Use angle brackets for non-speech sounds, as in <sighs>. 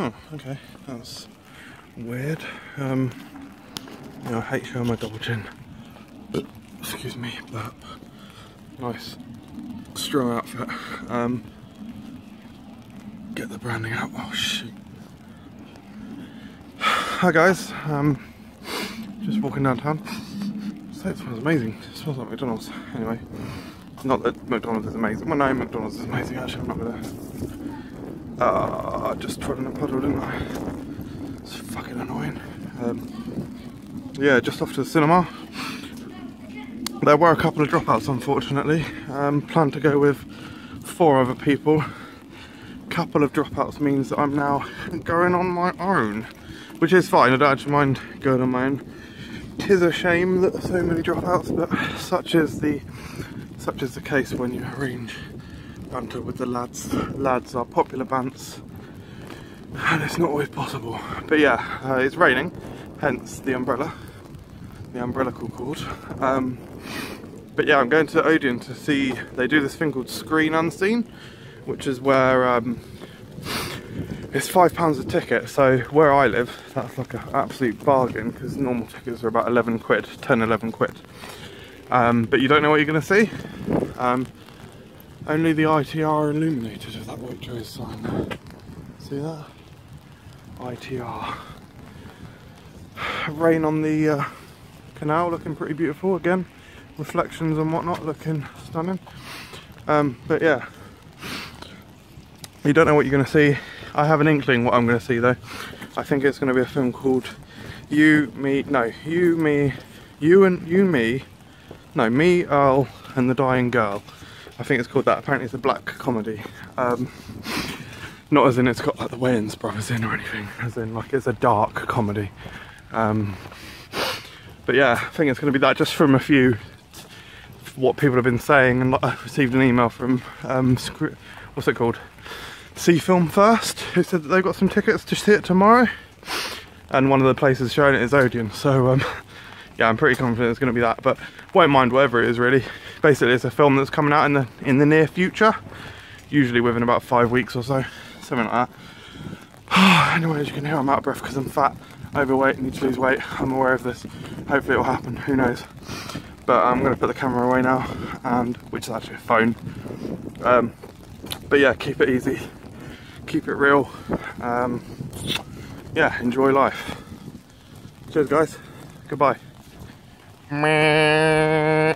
Huh, okay, that's weird. Um, you know, I hate showing my double chin. But, excuse me, but nice strong outfit. Um, get the branding out. Oh shoot. Hi guys, um, just walking downtown. So it smells amazing. It smells like McDonald's. Anyway, not that McDonald's is amazing. Well, no, McDonald's is amazing. Actually, I'm not gonna. Uh, just trod in a puddle, didn't I? It's fucking annoying. Um, yeah, just off to the cinema. There were a couple of dropouts, unfortunately. Um, planned to go with four other people. Couple of dropouts means that I'm now going on my own, which is fine. I don't actually mind going on my own. Tis a shame that so many dropouts, but such is the such is the case when you arrange banter with the lads. Lads are popular bants, and it's not always possible. But yeah, uh, it's raining, hence the umbrella, the umbrella cord. Um, but yeah, I'm going to Odeon to see. They do this thing called Screen Unseen, which is where um, it's five pounds a ticket. So where I live, that's like an absolute bargain because normal tickets are about 11 quid, 10, 11 quid. Um, but you don't know what you're going to see. Only the ITR illuminated of that Waitrose sign there. See that? ITR. Rain on the uh, canal looking pretty beautiful again. Reflections and whatnot looking stunning. Um, but yeah, you don't know what you're going to see. I have an inkling what I'm going to see though. I think it's going to be a film called You, Me, no, You, Me, You and You, Me, no, Me, Earl and the Dying Girl. I think it's called that. Apparently it's a black comedy. Um, not as in it's got like the Wayans brothers in or anything, as in like it's a dark comedy. Um, but yeah, I think it's going to be that just from a few what people have been saying and I received an email from um, what's it called SeeFilmFirst who said that they've got some tickets to see it tomorrow and one of the places showing it is Odeon so um, yeah I'm pretty confident it's going to be that but won't mind whatever it is really. Basically it's a film that's coming out in the in the near future usually within about five weeks or so something like that. <sighs> Anyway as you can hear I'm out of breath because I'm fat overweight need to lose weight. I'm aware of this. Hopefully it will happen. Who knows? But I'm going to put the camera away now and which is actually a phone. Um, but yeah keep it easy. Keep it real. Um, yeah enjoy life. Cheers guys. Goodbye mẹ